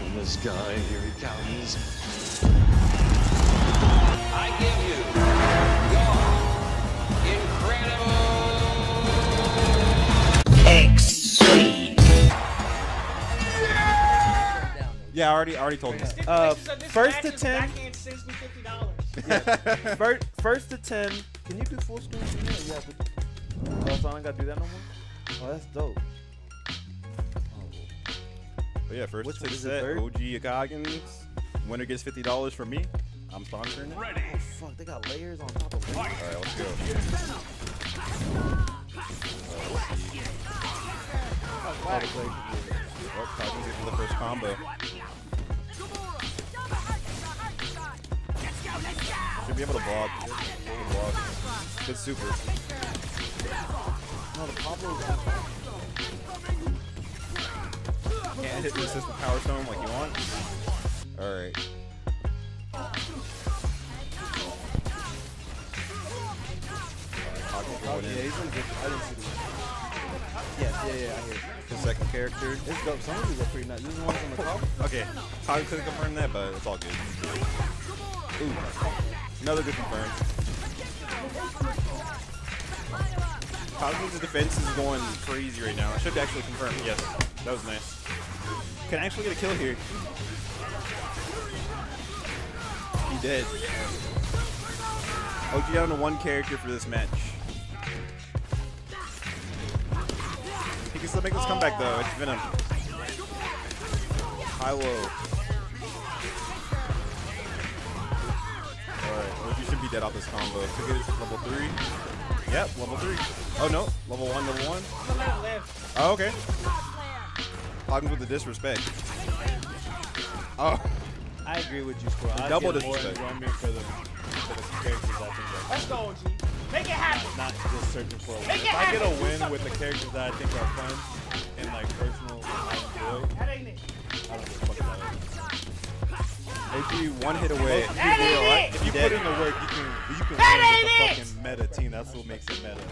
in the sky, here he comes. I give you your incredible Extreme. Yeah, I already, I already told you. Uh, Stipulations of this first match to 10. Backhand sends me fifty dollars. first, first to ten. Can you do full screen from here? Yeah. But, oh, so I don't gotta do that no more. Oh, that's dope. But yeah, first Which to one is it, set. OG Koggins. Winner gets fifty dollars from me. I'm sponsoring it. Oh fuck, they got layers on top of layers. All right, let's go. Oh, Koggins gets the first combo. Should be able to block. Good block. Good super. No, the Pablo's Can't hit the assist with Power Stone like you want. All right. Koggins Oh, yeah, he's gonna get. I didn't see this. Yes, yeah, yeah, I hear. it. His second character. It's dope. Some of these are pretty nice. This is one from the top. Okay, Todd couldn't confirm that, but it's all good. Ooh, another good confirm. Cosmo's defense is going crazy right now. I should actually confirm. Yes, that was nice. Can actually get a kill here. He did. OG down to one character for this match. He can still make this comeback though. It's Venom. High low. Alright, OG should be dead off this combo. Could get it level 3. Yep, level 3. Oh no, level 1, level 1. I'm gonna let it live. Oh, okay. Koggins with the disrespect. Oh, I agree with you, Squirrel. I Double get more disrespect. for the for the characters. I think Let's go, G. Make it happen. not just searching for a win. Make it If I get a win with the characters that I think are fun and like personal, I enjoy. That ain't it. I don't give a fuck about it. OG one hit away. That ain't If you Dead. put in the work, you can you can That win with ain't the it. fucking meta team. That's what makes it meta.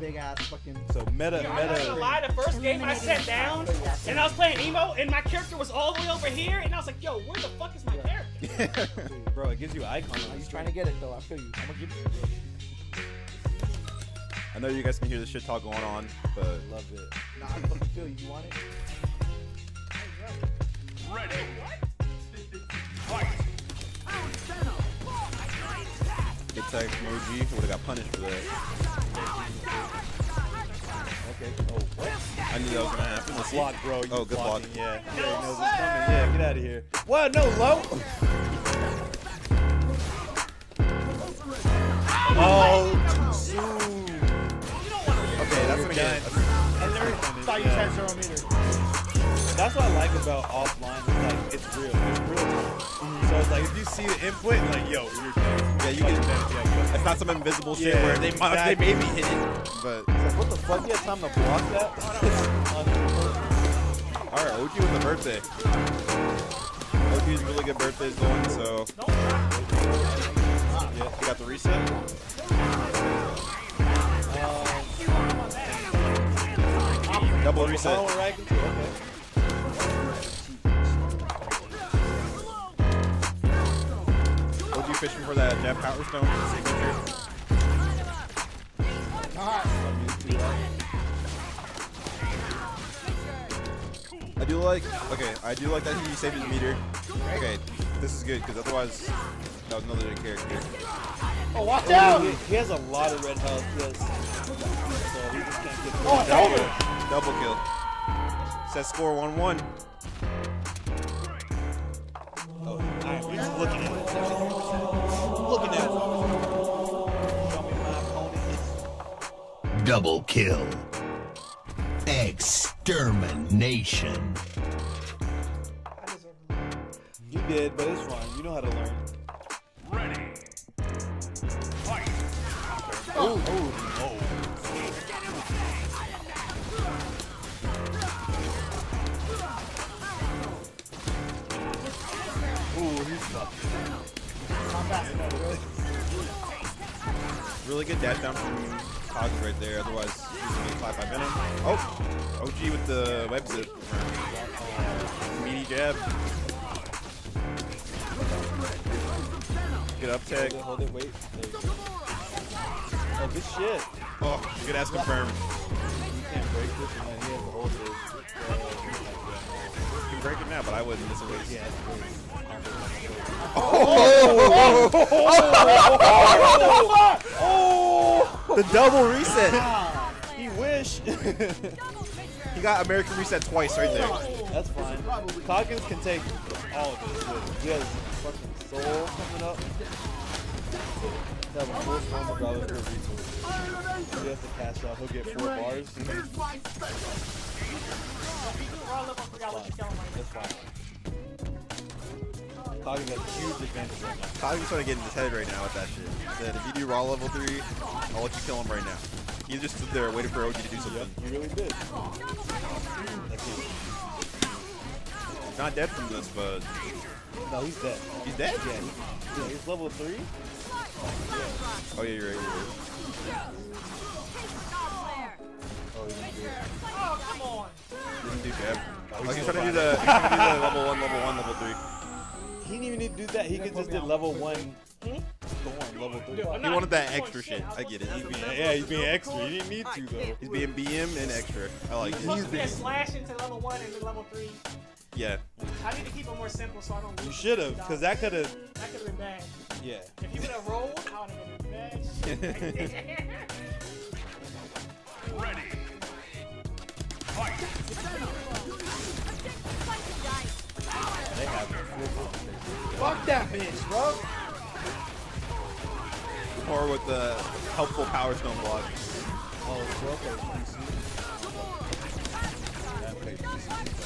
Big ass fucking. So meta, Yo, I'm not gonna lie, the first game I sat down and I was playing emo and my character was all the way over here and I was like, yo, where the fuck is my character? Bro, it gives you icon. He's the trying to get it though. I feel you. I'm gonna give you. I know you guys can hear the shit talk going on, but. Love it. Nah, I fucking feel you. You want it? big tag from OG would have got punished for that. Okay. Oh, what? I knew that was gonna happen. Let's. Block, bro. You Oh, good block. Yeah. Yeah, he knows it's coming. Yeah, get out of here. What? No, low. Oh, too soon. Okay, that's gonna get. I literally thought you tried zero meter. That's what I like about offline. It's like it's real. It's real time. So it's like if you see the input, like yo, you're dead. Yeah, you get. you're dead. Yeah, It's not some invisible shit Yeah, where they might, they exactly. maybe hit it, but It's like, what the fuck? You had time to block that? all right, OG with the birthday. OG's really good birthdays going, so yeah, he got the reset. Uh, Double reset. Fishing for that Jeff Power Stone signature. I do like, okay, I do like that he saved his meter. Okay, this is good because otherwise that was another character. Oh, watch out! He, he has a lot of red health. Yes. So he just can't get. Oh, Double, Tiger! double kill. Set score 1-1. Double kill. Extermination. You did, but it's fine. You know how to learn. Ready. Fight. Oh, oh, oh. Ooh, he's fucked. Really good dash down from Cogs right there. Otherwise, he's gonna get clapped by Venom. Oh, OG with the web zip. Meaty jab. Good up tag. Hold it, hold it, wait. There you go. Oh, good shit. Oh, good ass confirm. You can't break this and then he has to hold this. You can break it now, but I wouldn't. This is waste. Yeah, oh! Oh! The double reset. He wish. He got American reset twice right there. That's fine. Koggins can take all of this. With. He has fucking soul coming up. He'll have a full storm regardless of retool. He has to cash out. He'll get four bars. Raw level, I forgot what you tell him right That's fine. Koggins has a huge advantage right now. Todd's trying to get in his head right now with that shit. Said if you do raw level three, I'll let you kill him right now. He just stood there waiting for OG to do something. He really did. He's not dead from this, but No, he's dead. he's dead. Yeah, he, yeah, he's level three. Oh yeah, you're right. You're right. Oh, he didn't do it. Oh, come on. Didn't do jab. Oh, he's still trying to do the, he's trying to do the level one, level one, level three. He didn't even need to do that. He could just did level one. Storm, level three. I'm He wanted that extra shit. shit. I get it. He's being, Yeah, he's being extra. He didn't need to though. he's being BM and extra. I like It's supposed to be a slash into level one and then level three. Yeah. I need to keep it more simple so I don't You should have, because that could have. That could have been bad. Yeah. If you would have rolled, I would have been bad. They have Fuck that bitch, bro. Or with the helpful power stone block. Oh, okay, PC. Yeah, PC.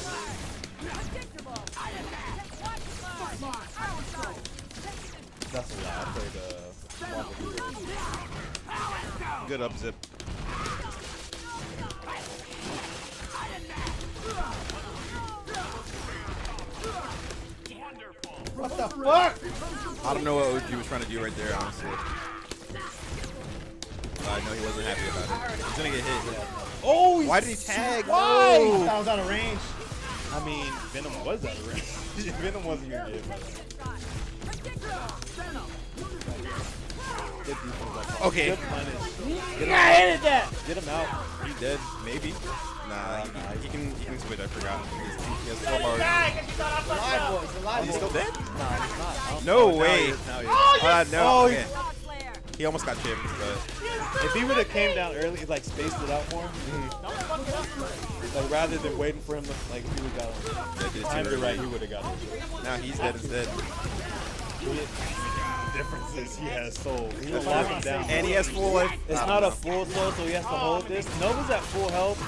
That's a lie. I played uh, Good up zip. I don't know what OG was trying to do right there, honestly. Uh, but I know he wasn't happy about it. He's gonna get hit. Oh, Why did he tag? Why? No. That was out of range. I mean, Venom was out of range. Venom wasn't gonna get him. Good defense by Paul. Okay. Good punish. Get him I out. hated that. Get him out. He's dead. Maybe. Nah, he, nah, he can he can switch. I forgot. He's, he has four bars. died 'cause you thought I fucked Live up. boy, it's a live He's still dead? Nah, he's not. No Oh, now way. he is, now he is. Oh, Uh, no. Oh, okay. He almost got chipped, but If he would have came down early, like spaced it out more, Don't fuck it up. like rather than waiting for him, to, like if he would have got that did timed too it right, he would have got it. Now he's dead instead. difference is he has soul. He will lock him down. And he has full life. It's not don't a full soul, so he has to hold this. Nova's at full health.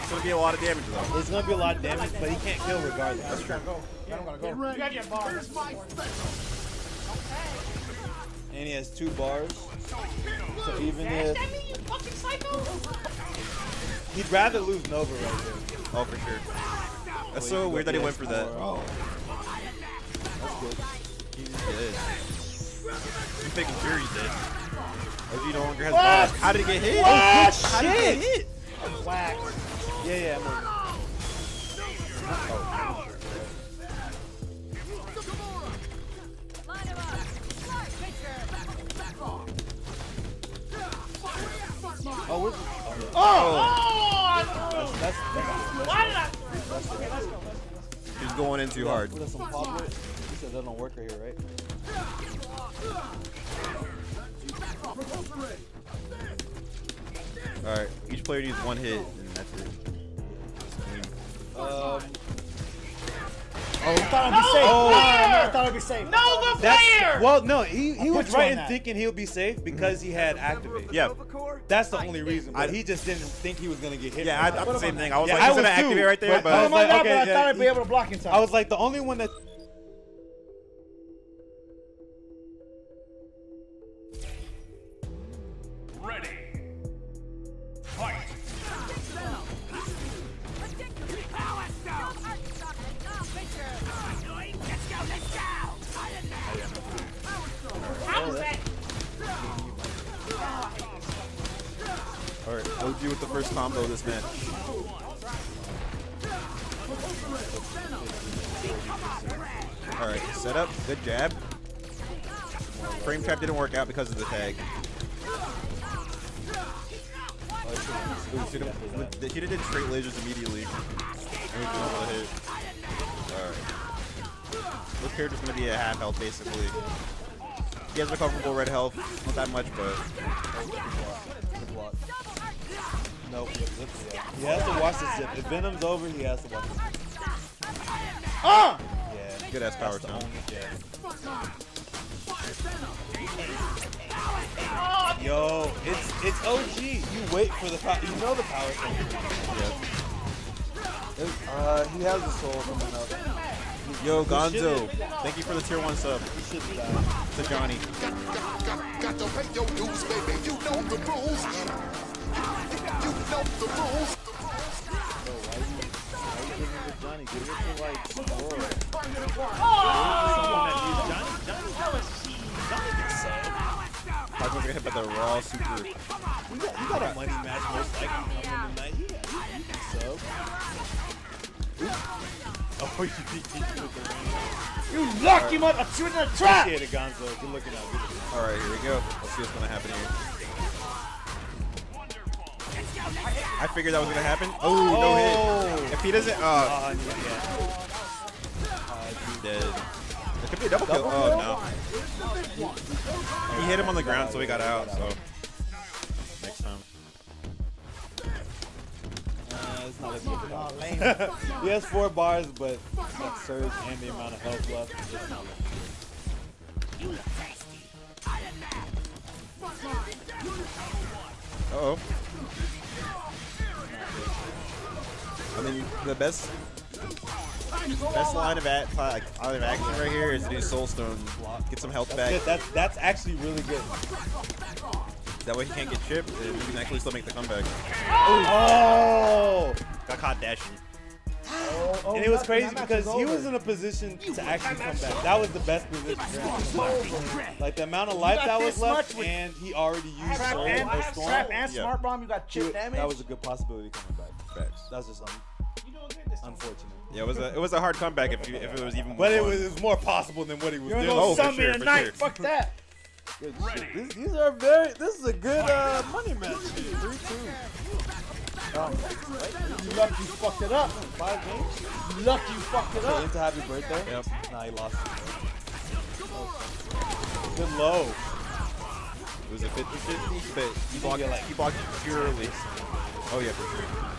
It's gonna be a lot of damage though. It's gonna be a lot of damage, but he can't kill regardless. That's true. Go. I'm gonna go. You got your bar. That's important. And he has two bars. So even Dash if me, fucking psycho. he'd rather lose Nova right there. Oh, for sure. That's so weird that he went for that. four. That's good. He's dead. He's making sure he's dead. OG no longer has bars. How did he get hit? What? How did he get hit? Whack. Yeah, yeah, I'm over. Oh, where's oh, Oh! yeah. that's, that's, Why did I? Okay, let's go. Let's go. He's going in too hard. Put us some pop with. He said that don't work right here, right? All right. Each player needs one hit, and that's it. Um, Oh, you thought I'd be safe. No, No, player! no, I thought I'd be safe. Nova that's player. well, no, he, he was put you on right in that. thinking he'll be safe because he had activate. Yeah. That's the only reason. But I- he just didn't think he was gonna get hit. Yeah, from I that. thought the same thing. I was Yeah, like, I he's gonna activate right there, but- but, I was like Okay, but I yeah, thought I'd be able to block in time. I was like the only one that. Because of the tag. Ooh, should have did did straight lasers immediately. And we been able to hit. Alright. This character's gonna be a half health basically. He has a comfortable red health, not that much, but Nope. Yep, zip, yeah. He has to watch the zip. If Venom's over, he has to watch the zip. Ah! Yeah. good ass power stone. Only yeah. Yo, it's it's OG. You wait for the power. You know the power. Yeah. It- Uh, he has a soul coming up. Yo, Gonzo, thank you for the tier one sub He should die. to Johnny. Got to pay your dues, baby. You know the rules. You know the rules. Giving it to Johnny? Give it to like Laura. Probably gonna hit by the raw super. You got, you got a money match most likely coming tonight. You, got, you can sub. Oh, you beat me with the ring. You lucky mother! I threw it in the trap! Appreciate it, Gonzo. Good looking out. Good looking out. All right, here we go. Let's see what's gonna happen here. I figured that was gonna happen. Oh, no hit. If he doesn't, uh, Ah, yeah. he's dead. It could be a double kill. Oh no. He hit him on the ground, so he got out. So next time. Uh, it's not looking good. Oh, lame. he has four bars, but that surge and the amount of health left, it's not looking good. Uh oh. I mean, the best best line of act, like, line of action right here is to do Soulstone, get some health That's back. good. That's that's actually really good. That way he can't get chipped, and we can actually still make the comeback. Oh! Got caught dashing. Oh, oh And it was that- crazy because is he was in a position to actually come back. That was the best position for him. Like the amount of life that was left, and he already used Trap Soul and, or Storm. trap and smart bomb, you got chip damage. That was a good possibility coming back. Facts. That's just un- You doing good this time. unfortunate. Yeah, it was a it was a hard comeback if you, if it was even. But it fun. was, it was more possible than what he was You're doing. gonna go Oh, for summon sure, a for night. sure. Fuck that. Good shit. These, these are very. This is a good uh, money match. Three two. Um, you lucky you fucked it up. Five games. You lucky you fucked it Okay, up. into happy birthday. Yep. Nah, he lost. Good low. It was a 50-50, but he blocked it like he blocked it purely. Oh yeah, for sure.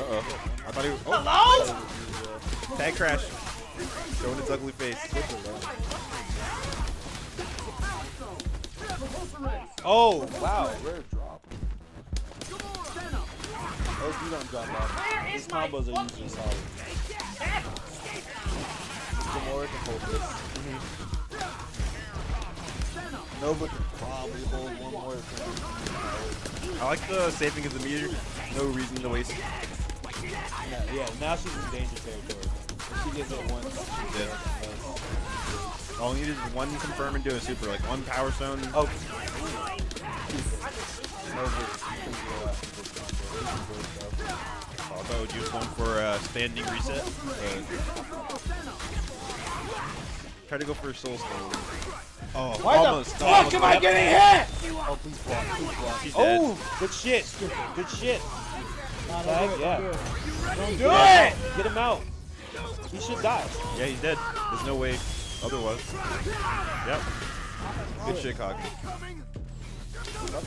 Uh oh. I thought he was. Oh, Hello? tag crash. Showing its ugly face. Oh wow, rare drop. Those you don't drop off. Where These combos are usually solid. Gamora can hold this. Nova can probably hold one more. I like the saving of the meter. No reason to waste. Yeah, yeah, now she's in danger territory. If she gets it once, she's dead. All you need is one confirm and do a super, like one power stone. Oh. Nova is pretty low after this combo. I thought you was going for a standing reset. But try to go for a soul stone. Oh, Why almost. the fuck almost. am I getting hit? Oh, please block, please block. She's dead. Oh, good shit. Good shit. Nah, Tag, don't do it, yeah. don't do it. Don't Yeah. it! Get him out. He should die. Yeah, he's dead. There's no way otherwise. Yep. Good shit, Cock.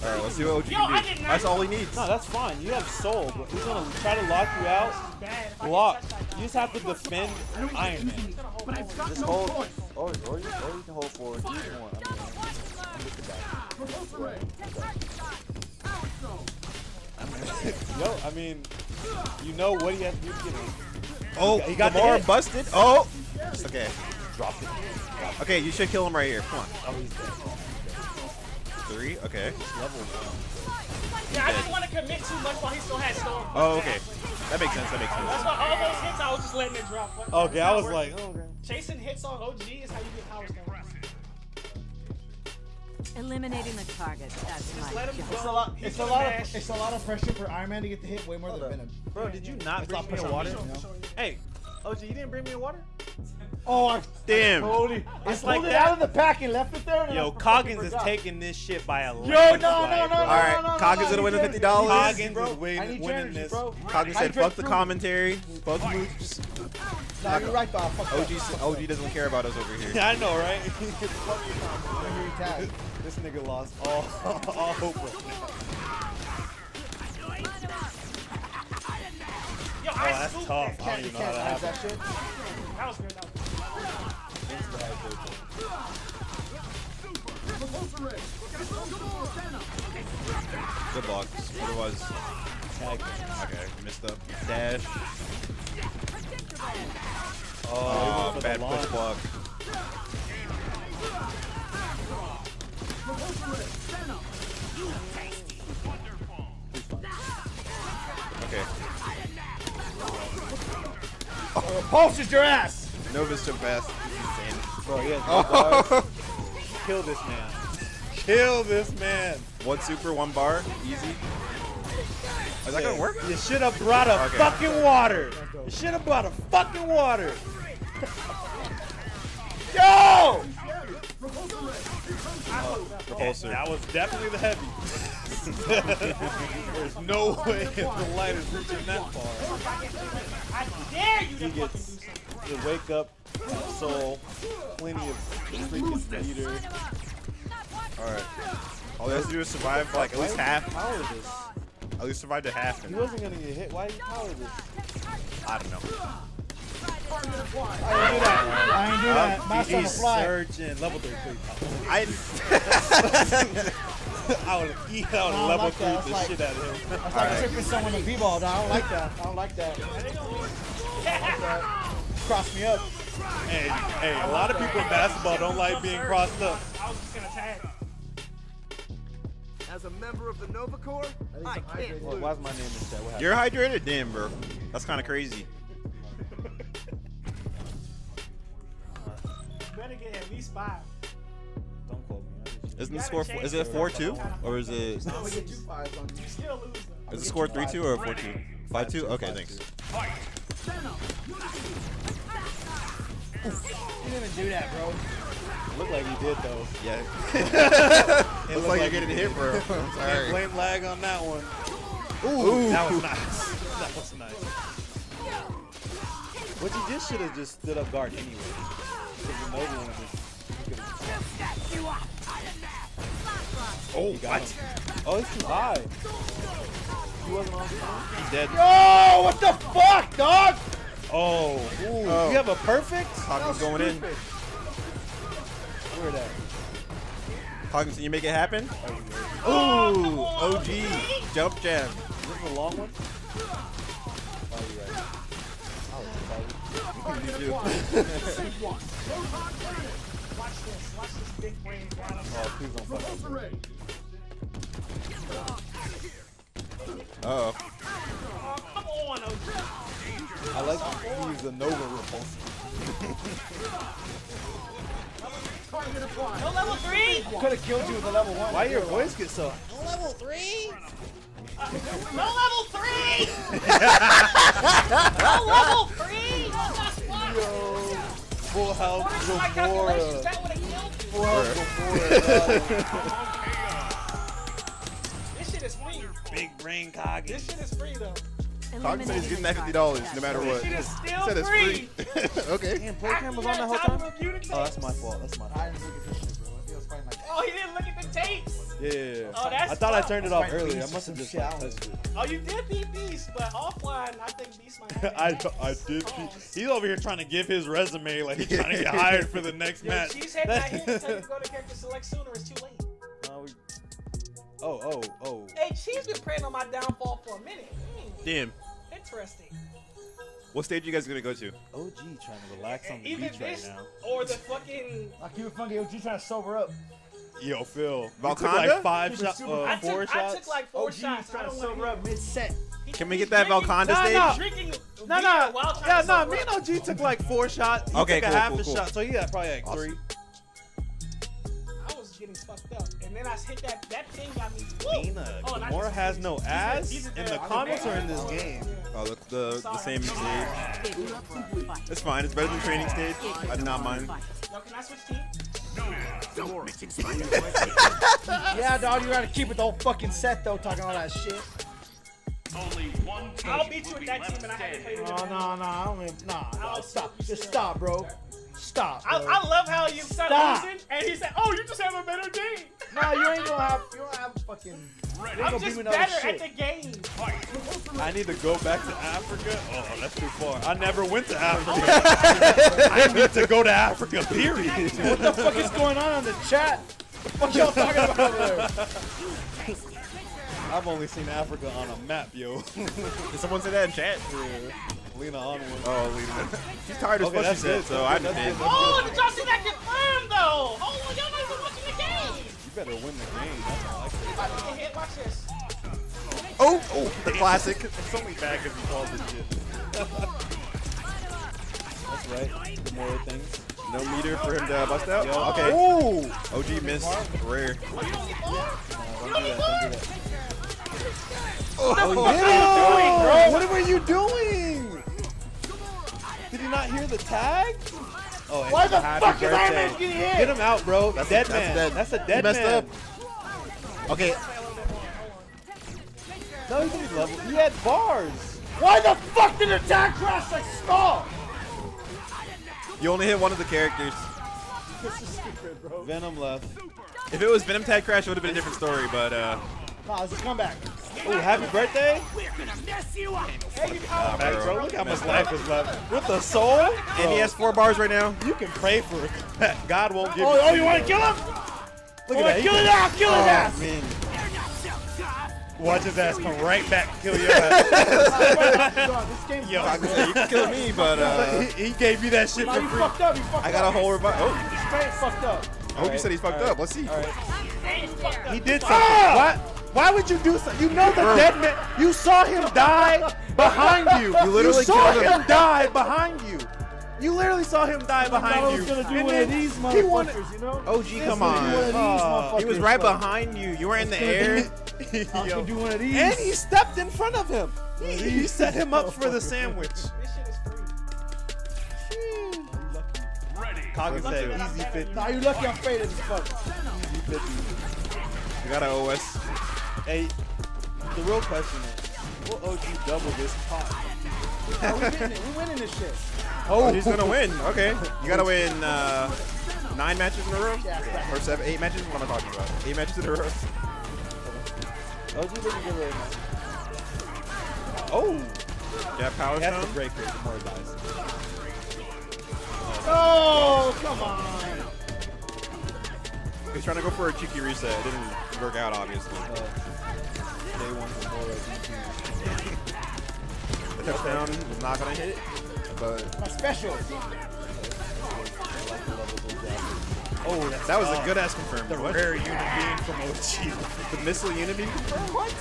Alright, let's see what OG Yo, can do. That's all he needs. No, that's fine. You have soul, but he's gonna try to lock you out. Bad. Block. get touched, I You just have to defend Iron Man. Just hold, or, or, you, or you can hold forward. Either one. I mean, I'm with the back. Yo, I mean, you know what he has to do to get him. Oh, He got the Gamora hit. busted. Oh! Okay. Drop it. Okay, you should kill him right here. Come on. Oh, he's dead. Three? Okay. Level one. Yeah, I didn't want to commit too much while he still had storm. Oh, okay. That makes sense. That makes sense. That's why all those hits, I was just letting it drop. Fuck. Okay, I was worth like, oh, okay. chasing hits on OG is how you get power stone. Eliminating the target. That's my Let him job. go. It's a lot. He It's a lot of. It's a lot of pressure for Iron Man to get the hit way more than Venom. Bro, did you not It's bring me a water? me, you know? Hey, OG, you didn't bring me a water? Oh, I Damn. totally. I It's pulled like it that. out of the pack and left it there. And Yo, Koggins is forgot. taking this shit by a lot. Yo, no, no, no, no, All right, no, no, Koggins no, gonna win the $50. Koggins bro. is win- I need your winning energy, this. bro. Koggins said, "Fuck the commentary, fuck moops." Nah, you're right though. OG, up. OG doesn't care about us over here. Yeah, I know, right? This nigga lost all, all hope right. Yo, Oh, I that's tough. I don't even know how that happened. that shit. That was good. Good. Good luck. What it was? Tag. Okay, missed up. Dash. Oh, Oh, bad push block. Okay. Pulses your ass. Nova's too fast. This is insane. Bro, he has no oh. bars. Kill this man. Kill this man. One super, one bar, easy. Is that gonna work? You should have brought a Okay. fucking water. You should have brought a fucking water. Yo! Repulsor. That was definitely the heavy. There's no way the light is reaching that far. I dare you to He fucking do gets something. the wake up soul, plenty of freaking speeder. Alright. All they have to do is survive for like at least half. Power this. At least survive to half. He wasn't gonna get hit. Why you power this? I don't know. I ain't do that. I ain't do that. My son will He's fly. surging. Level three, please. I. I would eat out I level like three that. the like- shit out of him. That's like tripping someone in b-ball. I don't like that. I don't like that. Cross me up. Hey, hey, a lot of people in basketball don't like being crossed up. I was just gonna tag. As a member of the Nova Corps, I can't Well, why's my name in chat? What happened? You're hydrated? Damn, bro. That's kind of crazy. Better get at least five. Don't quote me. I just- Isn't the score? Four, is it four two or is it? I'm gonna get two fives on you. You still lose though. Is the score three two or four two? Five two. Okay, thanks. You didn't even do that, bro. Looked like you did though. Yeah. It Looks like you're getting hit, bro. I'm Can't sorry. blame lag on that one. Ooh. That was nice. That was nice. What you just should have just stood up guard anyway. Because the Nova one just. he could've- Oh, he what? him. Oh, it's too high. He wasn't on time? He's dead. Yo, what the fuck, dog? Oh, ooh, Oh. you have a perfect? Koggins going in. Where that? Koggins, can you make it happen? Oh, Ooh, OG jump jab. Is this a long one? Oh, you're right. You do. Watch this. Watch this big brain. Oh, please don't fuck. Uh oh. Oh, come on, OG. I like to use the Nova repulse. No level three. Could have killed you with a level one. Why your voice get so? No level three. no level three. That's why. Full health, According to my uh, calculations, Gamora. that would have killed. Full health, Gamora. This shit is free. Big brain This shit is free though. Koggins said he's getting that $50 no matter what. This shit is He still said it's free. free. okay. Damn, play cameras on After that whole time? time review the Oh, that's my fault. That's my I fault. didn't look at this shit, bro. He was fighting like Oh, he didn't look at the tapes. Yeah. Oh, that's I thought I turned it off my earlier. I must have just shit. I like, don't touched it. Oh, you did beat Beast, but offline, I think Beast might have I. I did. Beat. He's over here trying to give his resume like he's trying to get hired for the next Yo, match. Cheese head not here to tell you to go to character select sooner. It's too late. Oh, oh, oh. Hey, she's been praying on my downfall for a minute. Damn. Interesting. What stage are you guys gonna go to? OG trying to relax on the Either beach right this now. or the fucking. I keep it funky. OG trying to sober up. Yo, Phil. You took Valkanda? like five Keep it shots, uh, I four took, I took like four OG shots. I trying to sober up mid set. Can we get that drinking- Valkanda Nah, stage? nah. Drinking No, no, yeah, to no. sober Me and OG took like four shots. He Okay, took cool, a half cool, a cool. shot, so he got probably like Awesome. three. I getting fucked up, and then I hit that. That thing got me. Woo! Nina, Oh, Gamora just- has no ass these are in the- the comics or in this game. Oh, the, the the same stage. It's fine. It's better than training stage. I do not mind. Yo, can I switch teams? Yeah, dog, you gotta keep it the whole fucking set though, talking all that shit. Only one team I'll beat you with that team and I haven't played standing. with oh, No, no, no, I don't even, nah, nah, stop. Just stop, bro. Stop, I, bro. I love how you start Stop. losing and he said, "Oh, you just have a better team." Nah, you ain't gonna have, you don't have fucking. You I'm gonna just beat better other at the game. I need to go back to Africa. Oh, that's too far. I never went to Africa. I need to go to Africa. Period. What the fuck is going on in the chat? What y'all talking about over there? I've only seen Africa on a map, yo. Did someone say that in chat? Lena Onward. Oh, Lena. She's tired as Okay, fuck. She that's said so. I That's didn't. good. Oh, did y'all see that confirmed though? Oh, y'all not even watching the game. You better win the game. That's all I say. You about to get hit. Watch this. Oh, oh, the classic. It's only bad because he calls this shit. That's right. The more things. No meter for him to bust out. Yo. Okay. Ooh. OG missed. Rare. Don't do that. Don't do that. Oh, What were you doing? Did you not hear the tag? Oh, Why the happy fuck is Iron. Man getting hit? Get him out, bro. That's dead that's man. dead. That's a He dead messed man. up. Okay. No, he didn't level. He had bars. Why the fuck did the attack crash like stall? You only hit one of the characters. This is stupid, bro. Venom left. If it was Venom Tag Crash, it would have been a different story. But uh, Nah, it's a comeback. Oh, happy birthday. We're gonna mess you nah, Back, bro. bro. Look how much life is left. With the soul. And he has four bars right now. You can pray for it. God won't give Oh, it oh, you want to kill him? Look Oh, at that. kill his ass, kill his Oh, ass. man. Watch his ass come right back, kill your ass. God, this game's Yo. I can you can kill me, but uh, he, he gave you that shit Nah, for free. fucked up. You fucked I up. got a whole revive. Oh, You straight fucked up. I hope you said he's fucked Alright. up. Let's see. All right. Hey, you fucked up. He did something. Why? Why would you do something? You know the dead man. You saw him die behind you. You literally saw him. him die behind you. You literally saw him die I thought I behind you. And then of these he wanted- you know? OG, This come was one of on. these Oh, He was right fuck. behind you. You were in the gonna air. I Yo. can do one of these. And he stepped in front of him. He set him up for the sandwich. This shit is free. Ready. Koggins said easy 50. Nah, you lucky I'm faded as fuck. Easy 50. You got an OS. Hey, the real question is, will OG double this pot? Nah, we winning, we winning this shit. Oh, he's gonna win. Okay, you gotta win uh, nine matches in a row, Yeah, yeah. or seven, eight matches. What am I talking about? Eight matches in a row. OG looking good right now. Oh, Yeah, power he has to stone. break it before he dies. Oh, come on. He's trying to go for a cheeky reset. It didn't work out, obviously. Uh, day one Gamora DQ. The touchdown was not gonna hit, but My special. Oh, that's that was a uh, good ass confirm. The What? rare unit being from OG. The missile unity confirm? What?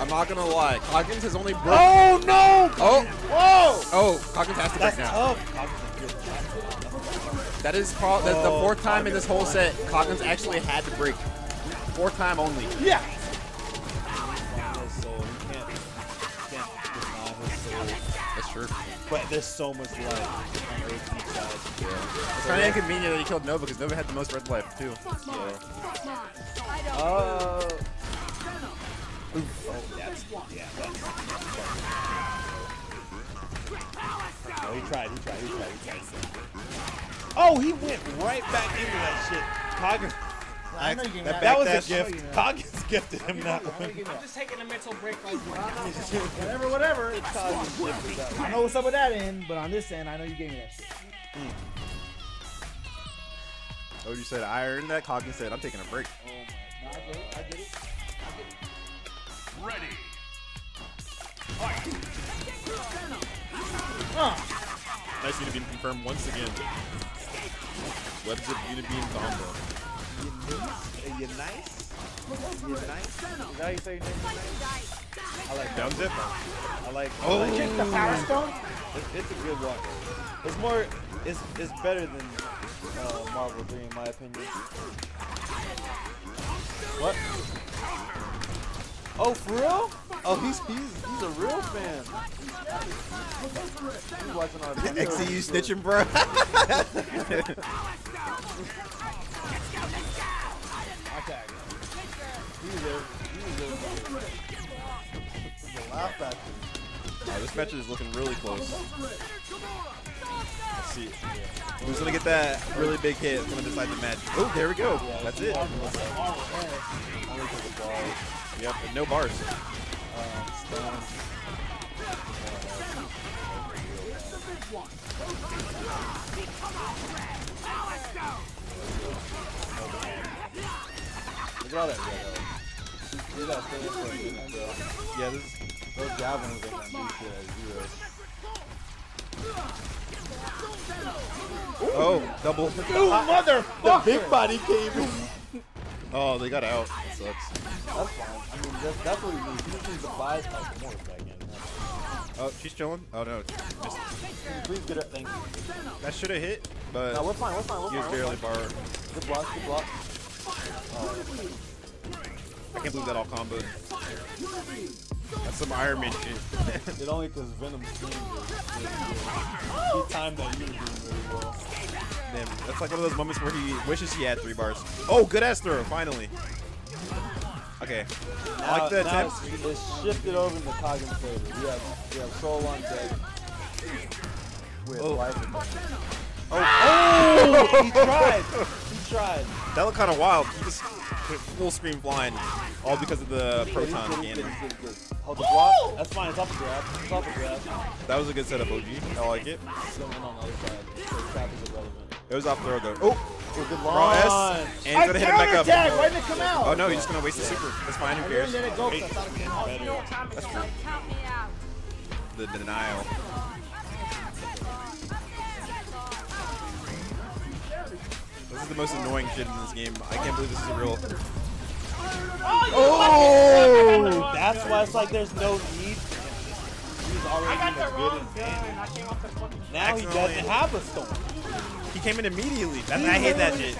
I'm not gonna lie. Koggins has only broke. Oh no! Oh, Whoa! oh, Koggins has to break That's now. tough. That is pro- that's the Oh, fourth time in this whole set Koggins actually had to break. Fourth time only. Yeah. His soul. You can't, you can't deny his soul. That's true. But there's so much life side. It's kind of inconvenient that he killed Nova because Nova had the most red life too. Uh. Oof. Oh, that's yeah. That's, oh, he tried. He tried. He tried. He tried. Oh, he went right back into that shit. Koggins. I know you gave that that. That was a Backdash. gift. Koggins gifted him that one. I'm just taking a mental break right now. Whatever, whatever. Koggins I know what's up with that end, but on this end, I know you gave me that shit. Oh, you said I earned that. Koggins said I'm taking a break. No, I get it. I get it. Ready. Uh, Nice Unibeam confirmed once again. Web zip Unibeam combo. Are you nice? You nice? Is that how you say your name? Nice? I like Down zip. I like. Oh. I like kick the power stone. It's, it's a good walk. It's more. It's it's better than uh, Marvel 3 in my opinion. What? Oh, for real? Oh, he's he's he's a real fan. He's watching our videos. XCU snitching, bro. Oh, this match is looking really close. Let's see. Who's gonna get that really big hit? It's gonna decide the match. Oh, there we go. That's it. Only because of balls. Yep, and no bars. Look at all that red. You gotta stay in for a minute, bro. Yeah, this Those javelins ain't gonna do shit at zero. oh, double. You motherfucker! Big body came in. Oh, they got out. That sucks. That's fine. I mean, that's, that's what he needs. He just needs to buy like more back in. Oh, she's chilling. Oh no. Please get it. Thank you. that should have hit, but No, we're fine. We're fine. We're fine. Barely bar. Good block. Good block. I can't believe that all combo. That's some Iron Man shit. It only because Venom's team is really. He timed that you were doing really well. Damn, that's like one of those moments where he wishes he had three bars. Oh, good ass throw, finally. Okay. I like the now attempt. it's, it's shifted over in the Kagen favor. We have we have Soul on deck with Oh. life in deck. Oh! oh! he tried. He tried. That looked kind of wild. He just went full screen blind, all because of the Good, proton he's good, he's good, cannon. he's good, he's good. Hold the block. Oh! That's fine. It's off the grab. It's off the grab. That was a good setup, OG. I like it. Someone on the other side. So trap is irrelevant. It was off throw though. Oh, Oh, good raw launch. S, and he's gonna hit him back up. counter-tagged. Why didn't it come out? Oh no, he's just gonna waste the super. That's fine. Who cares? let it go 'cause I thought it came out. You know what time it is. Count me out. The denial. This is the most annoying shit in this game. I can't believe this is a real. Oh! That's why it's like there's no need. He's I got the wrong advantage. gun. I came off the fucking. Now oh, he doesn't have a storm. He came in immediately. That's, I hate that shit.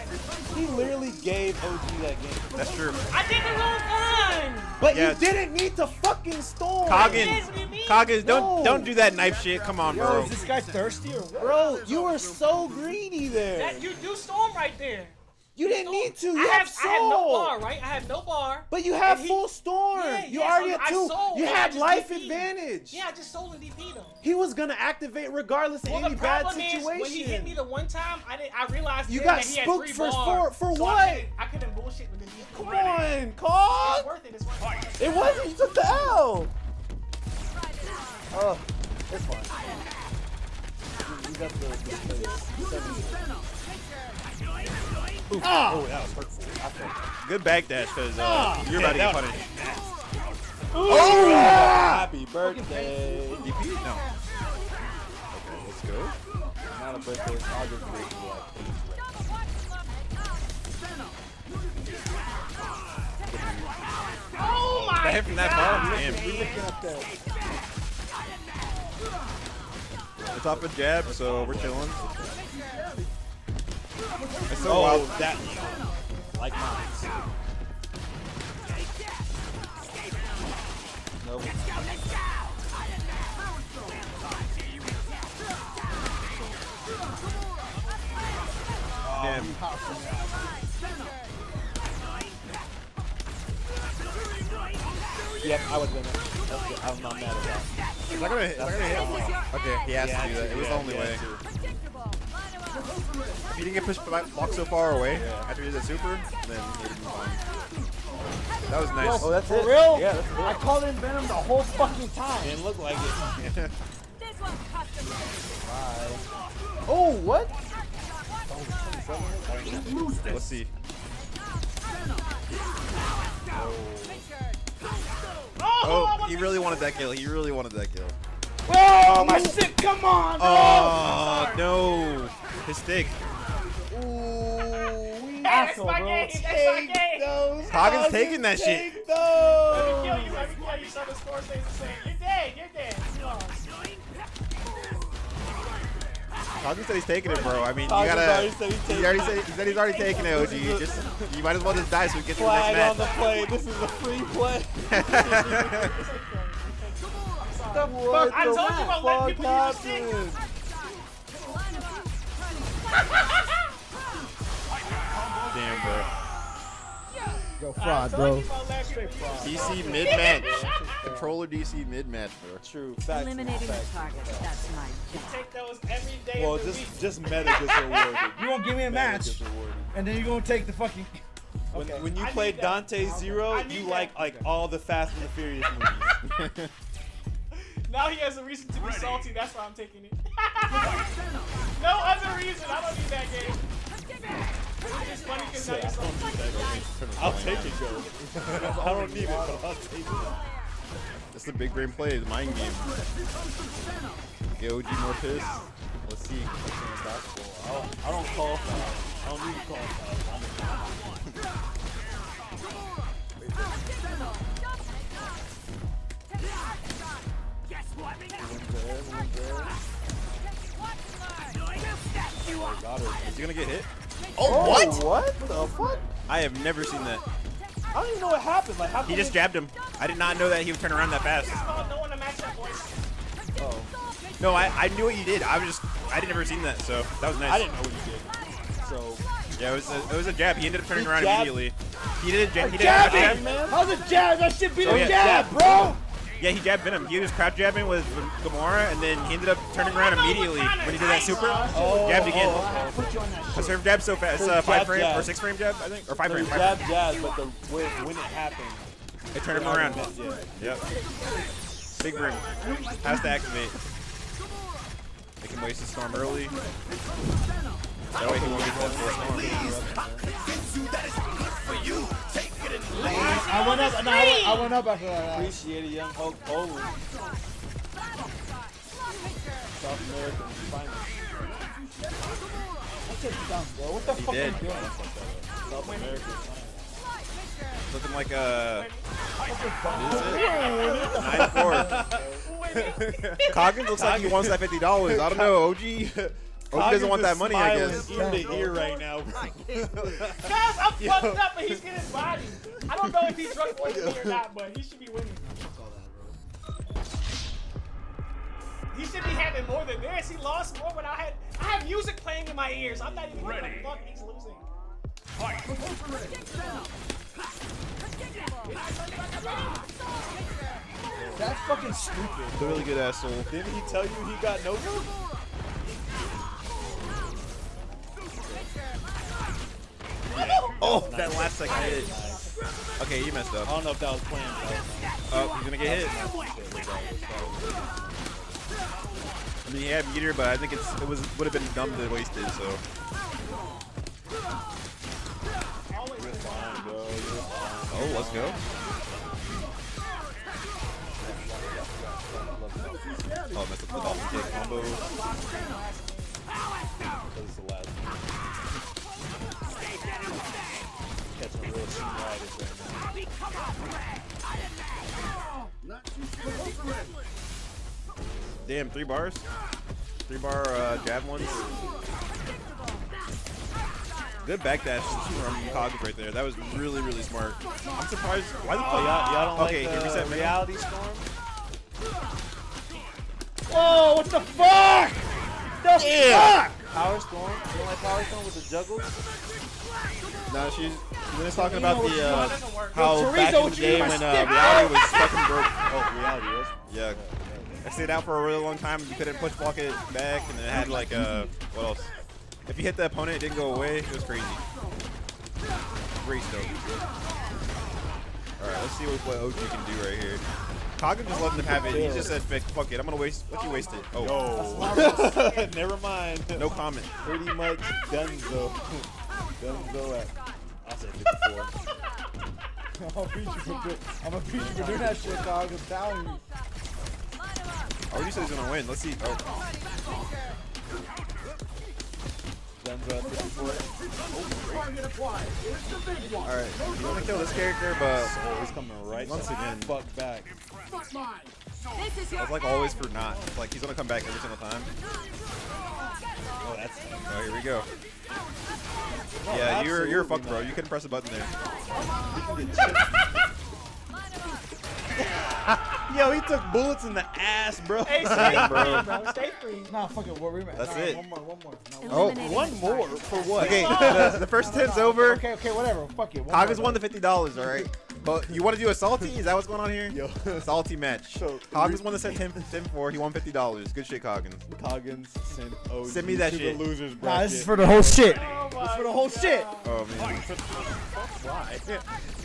He literally gave OG that game. That's true. I did the wrong gun. But Yeah. you didn't need to fucking storm. Koggin, Yes, Koggins, don't No. don't do that knife shit. Come on, Yo, bro. is this guy thirsty or what? Bro, you were so greedy there. That you do storm right there. You didn't need to. You I have, have, I have no soul. bar, right? I have no bar. But you have he- full storm. Yeah, you yeah, already so had I two. sold, you and I had life DP'd. advantage. Yeah, I just sold and DP'd him. He was gonna activate regardless of Well, any the bad problem is situation. when he hit me the one time, I didn't. I realized You got that he had spooked three for- bars. for- for So what? I couldn't, I couldn't bullshit with the DP. Come on, It's Cog. worth it. It's worth it. It wasn't. You took the L. Oh, it's fine. You- You got the, the space. Seven. Oof. Oh, that was hurtful. I felt Good back dash, cause uh, Ah. you're Yeah, about to get that- punished. Oh! Happy birthday. DP? No. Okay, let's go. Not a birthday. I'll just make it like Oh my That hit from that far? Damn. looking up there. It's off a jab, so we're chilling. It's so Oh, wild. that like mine. Nope. Damn. Yep, I would win it. That's good. I'm not mad at that. Is that gonna hit? Is that gonna hit? Okay, he has to do that. It was the only way. If he didn't get pushed back, blocked so far away after he did the super, then he would have been. That was nice. Oh, that's For it. real? Yeah, that's I called in Venom the whole fucking time. Didn't look like it. This one's custom. Oh, what? Let's see. Oh, he really wanted that kill. He really wanted that kill. Oh, my shit, come on, bro. Oh, no. His stick. Hey, that's Asshole, my bro. game. That's my game. Those Koggins taking that shit. Take Let me kill you. Let me kill you. So the score stays the same. You're dead. You're dead. You lost. Said he's taking it, bro. I mean, you gotta. already said he's he already said, he said he's already taking it, OG. Just you might as well just die so we get to the Flag next on the play. This is a free play. The What I the told you about letting fuck people use happened? Damn, bro. Go fraud, bro. you about letting people- DC mid match. Controller DC mid match, bro. True. Fact. Eliminating the fact. target. That's my job. Take those every day Well, just week. just meta gets rewarded. You won't give me a Meta match, and then you're gonna take the fucking. When, Okay. when you I play need that. Dante Zero, you that. like like all the Fast and the Furious movies. Now he has a reason to be salty. That's why I'm taking it. No other reason. I don't need that game. It's just funny because now you're. I'll take it, go. I don't need it, but I'll take it. That's the big brain play, the mind game. Get OG more pissed. Let's see. I don't, I don't call fouls. I don't need to call fouls. Is he gonna get hit? Oh, oh, what? What the fuck? I have never seen that. I don't even know what happened. Like, how He just it- jabbed him. I did not know that he would turn around that fast. Oh, no one to match that voice. Oh, No, I, I knew what you did. I was just I had never seen that, so that was nice. I didn't know what you did. So, Yeah, it was a, it was a jab. He ended up turning He around jabbed- immediately. He did a jab. He did a Jab jab. How's a jab? That should beat Oh, a yeah, jab, jab. bro! Yeah, he jabbed Venom. He was crowd jabbing with Gamora, and then he ended up turning around immediately when he did that super. oh, Jabbed again. oh, Put you A serve jab so fast. Uh, five jab, frame jab. or six frame jab, I think, or five So frame. Five jab, frame. jab, but the when, when it happened, It turned him around. Yeah. Yep. Big ring. Has to activate. They can waste the storm early. That way he won't get that full storm. I went up. No, I went, I went up after that. Appreciate it, young Hulk Hogan. South American finest. Take it down, bro. What the He fuck did. are you doing? South American finest. Looking like a. Nine four. Koggins looks like he wants that fifty dollars. I don't know. OG. Oh, OG doesn't want that money. I guess. Smiling ear to ear right now. Guys, I'm fucked up, but he's getting his body. I don't know if he's drunk more than me or not, but he should be winning. He should be having more than this. He lost more when I had I have music playing in my ears. I'm not even giving Ready. a fuck. He's losing. That's fucking stupid. It's a really good ass soul. Didn't he tell you he got Nova? Oh, that last second hit. Okay, you messed up. I don't know if that was planned. Oh, he's gonna get hit. I mean, he had meter, but I think it's it was would have been dumb to waste it. So oh, let's go. Oh, messed up the dolphin kick combo. Catching a real senioritis right now. Damn, three bars. Three bar uh, jab ones. Good backdash from Koggins right there. That was really, really smart. I'm surprised. Why the fuck? Oh, y'all, y'all don't okay, like he the reset Venom. reality storm? Whoa, what the fuck? The fuck? Power storm? You don't like power storm with the juggles? No, she's she's just talking about the uh, it doesn't work. how Yo, back Chorizo, in the day when uh, reality was fucking broke. Oh, reality is. Yeah. I stayed out for a really long time. And you couldn't push block it back, and it had like uh, what else? If you hit the opponent, it didn't go away. It was crazy. Great stuff. All right, let's see what, what OG can do right here. Kaga just letting him have it. He just said, "Fuck fuck it, I'm gonna waste. Let you waste it." Oh, Oh. Never mind. no comment. Pretty much Dunzo. Dunzo at, I'll say 54. I'm gonna beat you for doing. I'm gonna beat you for doing that shit, dog. I'm telling you. Oh, he said he's gonna win. Let's see. Oh, Dunzo at 54. all right. He's gonna kill this character, but Oh, he's coming right Once again. fuck back. This is That's like always for not. Like he's gonna come back every single time. Oh, that's. Oh, here we go. Oh, yeah, you're you're fucked, bro. You couldn't press a button there. Yo, he took bullets in the ass, bro. Hey, stay bro. free, bro. Stay free. Nah, fuck it. We're rematch. That's Nah, it. One more, one more. No, Oh, One more for what? Okay, the, the first ten's over. Okay, okay, whatever. Fuck it. One Koggins more, won the fifty dollars. All right. But you want to do a salty? Is that what's going on here? Yo. Salty match. So- Koggins won the set 10, 10 4. He won fifty dollars. Good shit, Koggins. Koggins send OG Send me that to shit. the losers Nah, this is for the whole shit. Oh This is for the whole shit. Oh man. Why?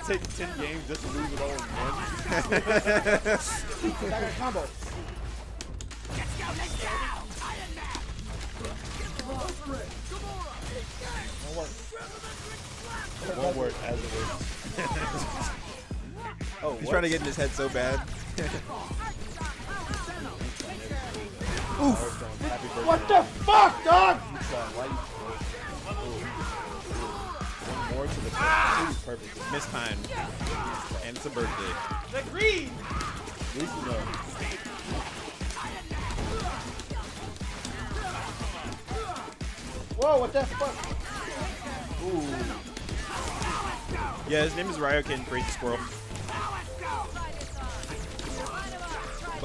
Take 10 games just to lose it all in one. I got a combo. It won't work as it is. oh, He's what? trying to get in his head so bad. Oof. What the fuck, dog? One more to the ah! perfect. Miss time. And it's a birthday. The green. Least you know. Whoa, what the fuck? Yeah, his name is Ryokin Crazy Squirrel.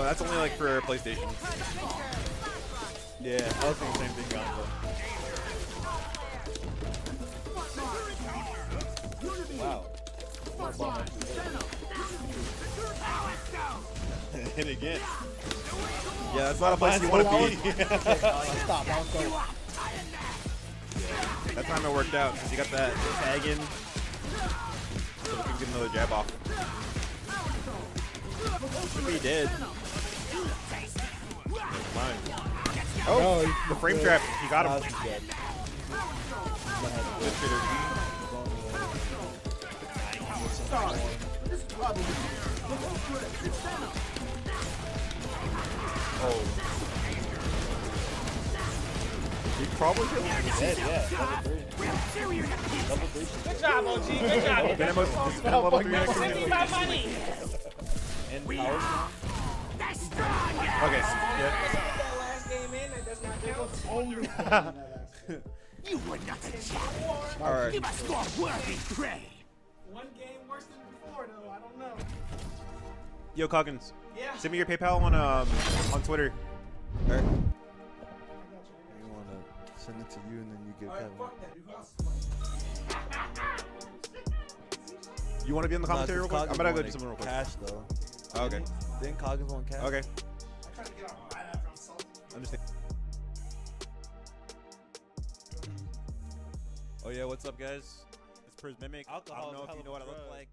But that's only like for PlayStation. Yeah, I was thinking the same thing, Gonzo. Wow. and again. Yeah, that's not a place you want to be. Stop. I was going. that time it worked out because you got that tag in. So we can get another jab off. Should be dead. Oh, the frame trap. He got him. That's good. Good shitter. He probably killed him. Dead, yeah. Double three. Double three. Good job, OG. Good job. Venomous, this is Venom level three next Send me my money. And power. Okay, yeah. That last game in, that does not count. Alright. One game worse than before, though. I don't know. Yo, Koggins, Yeah. send me your PayPal on um on Twitter. Alright. You want to send it to you and then you give Kevin. You want to be in the commentary real quick? I'm gonna go do do something real quick. Cash though. Okay. Then Koggins want cash. Okay. I'm just. Oh yeah, what's up, guys? It's Prismimic. I Alcohol don't know if you know what I look like.